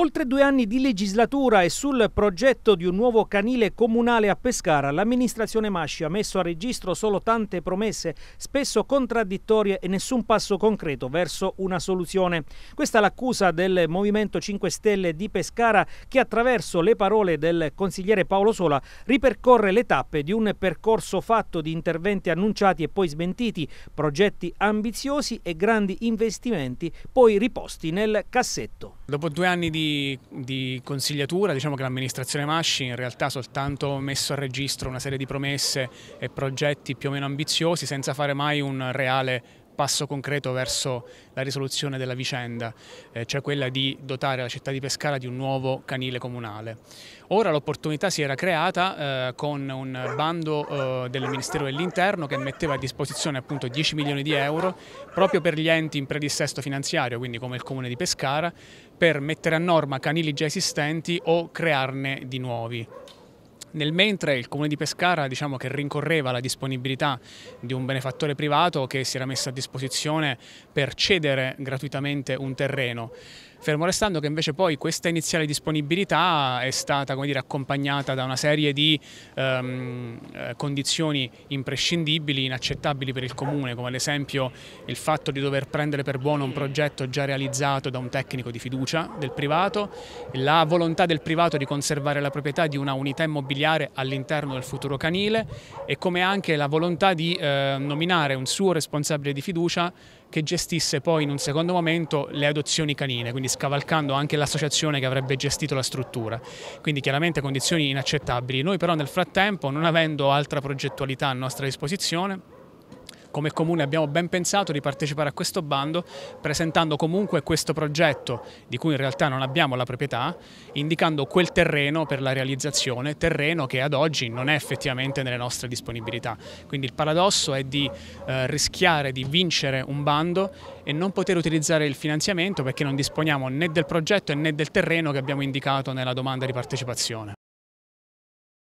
Oltre due anni di legislatura e sul progetto di un nuovo canile comunale a Pescara, l'amministrazione Masci ha messo a registro solo tante promesse, spesso contraddittorie e nessun passo concreto verso una soluzione. Questa è l'accusa del Movimento 5 Stelle di Pescara che attraverso le parole del consigliere Paolo Sola ripercorre le tappe di un percorso fatto di interventi annunciati e poi smentiti, progetti ambiziosi e grandi investimenti poi riposti nel cassetto. Dopo due anni di, di consigliatura diciamo che l'amministrazione Masci in realtà ha soltanto messo a registro una serie di promesse e progetti più o meno ambiziosi senza fare mai un reale passo concreto verso la risoluzione della vicenda, eh, cioè quella di dotare la città di Pescara di un nuovo canile comunale. Ora l'opportunità si era creata eh, con un bando eh, del Ministero dell'Interno che metteva a disposizione appunto 10 milioni di euro proprio per gli enti in predissesto finanziario, quindi come il Comune di Pescara, per mettere a norma canili già esistenti o crearne di nuovi. Nel mentre il comune di Pescara diciamo che rincorreva la disponibilità di un benefattore privato che si era messo a disposizione per cedere gratuitamente un terreno. Fermo restando che invece poi questa iniziale disponibilità è stata dire, accompagnata da una serie di ehm, eh, condizioni imprescindibili, inaccettabili per il Comune, come ad esempio il fatto di dover prendere per buono un progetto già realizzato da un tecnico di fiducia del privato, la volontà del privato di conservare la proprietà di una unità immobiliare all'interno del futuro canile e come anche la volontà di eh, nominare un suo responsabile di fiducia che gestisse poi in un secondo momento le adozioni canine, quindi scavalcando anche l'associazione che avrebbe gestito la struttura. Quindi chiaramente condizioni inaccettabili. Noi però nel frattempo, non avendo altra progettualità a nostra disposizione, come comune abbiamo ben pensato di partecipare a questo bando presentando comunque questo progetto di cui in realtà non abbiamo la proprietà, indicando quel terreno per la realizzazione, terreno che ad oggi non è effettivamente nelle nostre disponibilità. Quindi il paradosso è di eh, rischiare di vincere un bando e non poter utilizzare il finanziamento perché non disponiamo né del progetto né del terreno che abbiamo indicato nella domanda di partecipazione.